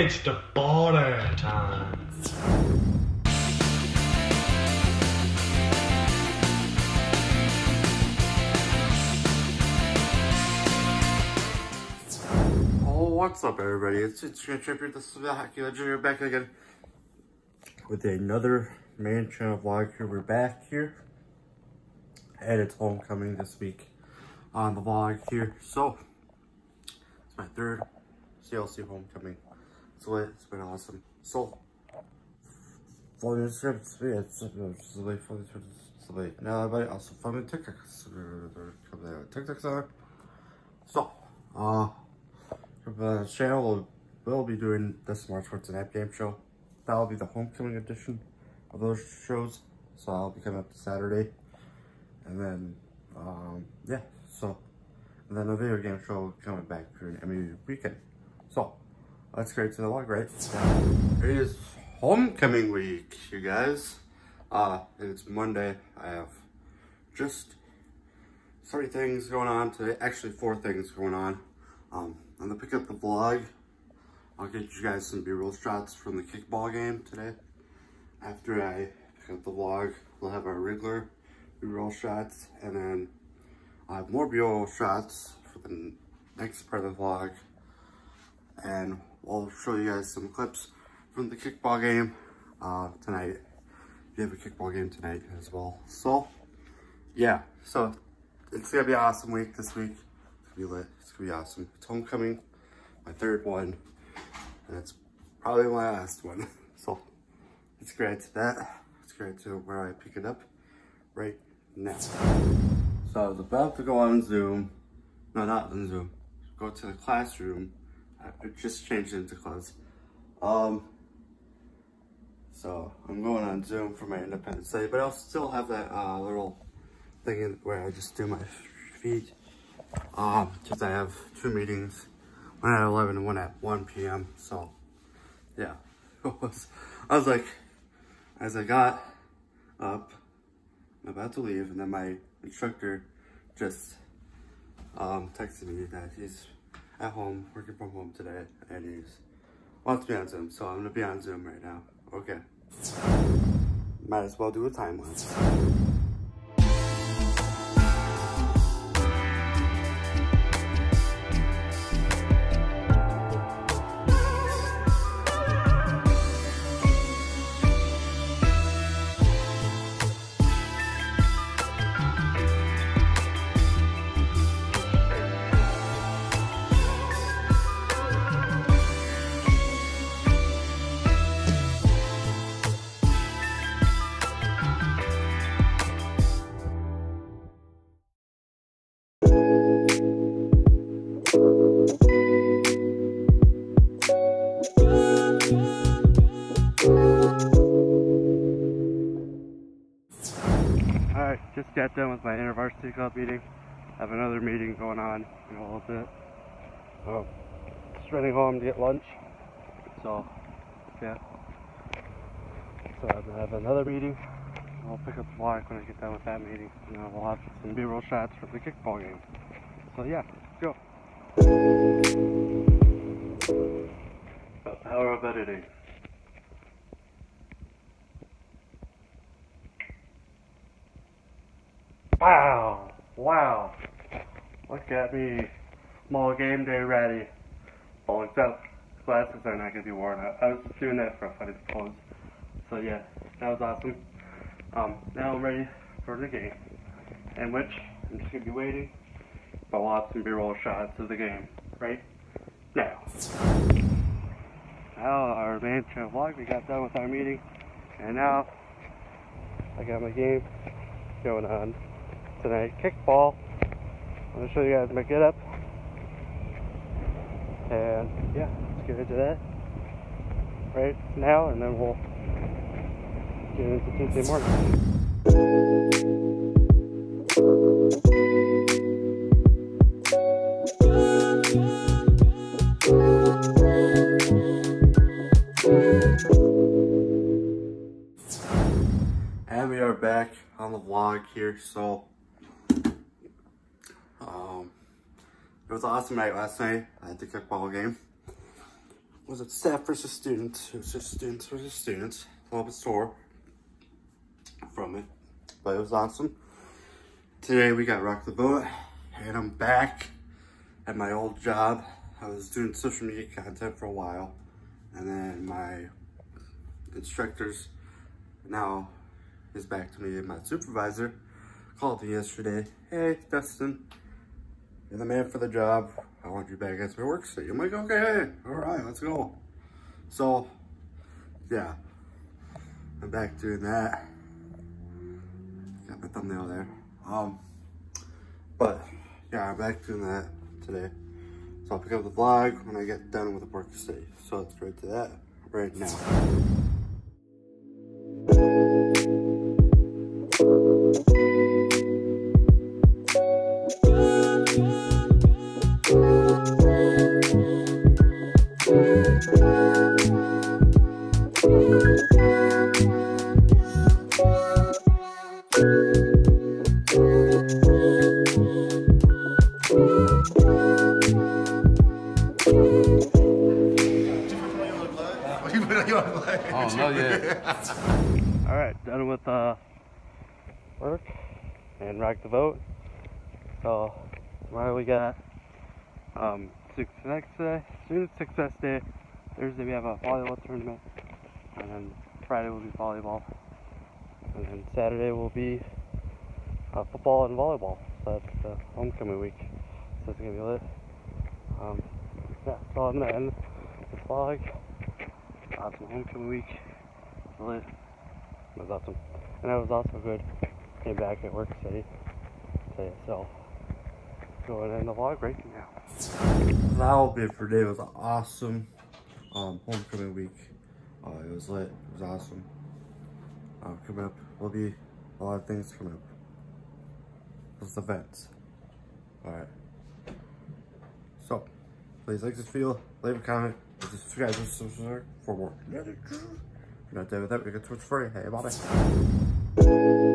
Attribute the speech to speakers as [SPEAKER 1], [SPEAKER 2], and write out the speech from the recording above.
[SPEAKER 1] It's the baller time.
[SPEAKER 2] Oh, what's up, everybody? It's it's Tripper. This is the Hockey Legend. We're back again with another main channel vlog. Here we're back here, and it's homecoming this week on the vlog here. So it's my third CLC homecoming. Lit. It's been awesome. So follow on Instagram. It's late. Follow It's late. Now, everybody also follow me on TikTok. TikTok's on. So, uh. The channel will, will be doing the Smart Sports and App Game Show. That'll be the homecoming edition of those shows. So I'll be coming up Saturday. And then, um, yeah, so, and then the video game show coming back during MU weekend. So, let's to the vlog, right? It is homecoming week, you guys. Uh, it's Monday. I have just three things going on today. Actually, four things going on. Um, I'm gonna pick up the vlog. I'll get you guys some B-roll shots from the kickball game today. After I pick up the vlog, we'll have our regular B-roll shots, and then I'll have more B-roll shots for the next part of the vlog. And I'll show you guys some clips from the kickball game uh, tonight. We have a kickball game tonight as well. So, yeah, so it's gonna be an awesome week this week. It's gonna be lit. It's gonna be awesome. It's homecoming, my third one, and it's probably my last one. So let's get right to that. Let's get right to where I pick it up right now. So I was about to go on Zoom. No, not on Zoom. Go to the classroom. I just changed into class. Um, so I'm going on Zoom for my independent study, but I'll still have that uh, little thing in where I just do my feet. Um, because I have two meetings, one at 11 and one at 1 p.m. So, yeah. I was like, as I got up, I'm about to leave, and then my instructor just um, texted me that he's at home, working from home today, and he's wants me on Zoom, so I'm gonna be on Zoom right now. Okay. Might as well do a time lapse. Just got done with my InterVarsity Club meeting. I have another meeting going on in a little bit. Um, just running home to get lunch. So, yeah. So I'm gonna have another meeting. I'll pick up the vlog when I get done with that meeting. And then we'll have some B-roll shots for the kickball game. So yeah, let's go. Power of editing. Wow! Wow! Look at me. Small game day ready. Well, except glasses are not going to be worn. I, I was just doing that for a funny pose. So yeah, that was awesome. Um, now I'm ready for the game. In which I'm just going to be waiting. for we'll have B-roll shots of the game. Right now. Now our main channel vlog, we got done with our meeting. And now I got my game going on tonight. Kickball. I'm gonna show you guys my get up. And yeah, let's get into that right now and then we'll get into Tuesday morning. And we are back on the vlog here, so um it was an awesome night last night at the kickball game. was it staff versus students? It was just students versus students. A little bit sore from it, but it was awesome. Today we got Rock the Vote, and I'm back at my old job. I was doing social media content for a while, and then my instructors now is back to me my supervisor called me yesterday. Hey, Dustin, you're the man for the job. I want you back at my work state. I'm like, okay, all right, let's go. So, yeah, I'm back doing that. Got my thumbnail there. Um, but yeah, I'm back doing that today. So I'll pick up the vlog when I get done with the work study. So let's get to that right now.
[SPEAKER 3] Oh, no, yeah.
[SPEAKER 2] All right, done with uh, work and rock the vote. So, tomorrow we got um, six next day, student success day. Thursday we have a volleyball tournament, and then Friday will be volleyball, and then Saturday will be uh, football and volleyball. So that's the homecoming week. So it's gonna be lit. Um, yeah, so I'm gonna end the vlog. Awesome homecoming week. Lit. It was awesome. And that was also good. Came back at work city. Today, so going in the vlog right now. That will be it for today. It was an awesome. Um, homecoming week. Uh, it was lit. It was awesome. Uh, coming up will be a lot of things coming up. Those events. Alright. Please like this video, leave a comment, and subscribe to subscribe for more. Not that with that, we get to for Hey, bye bye.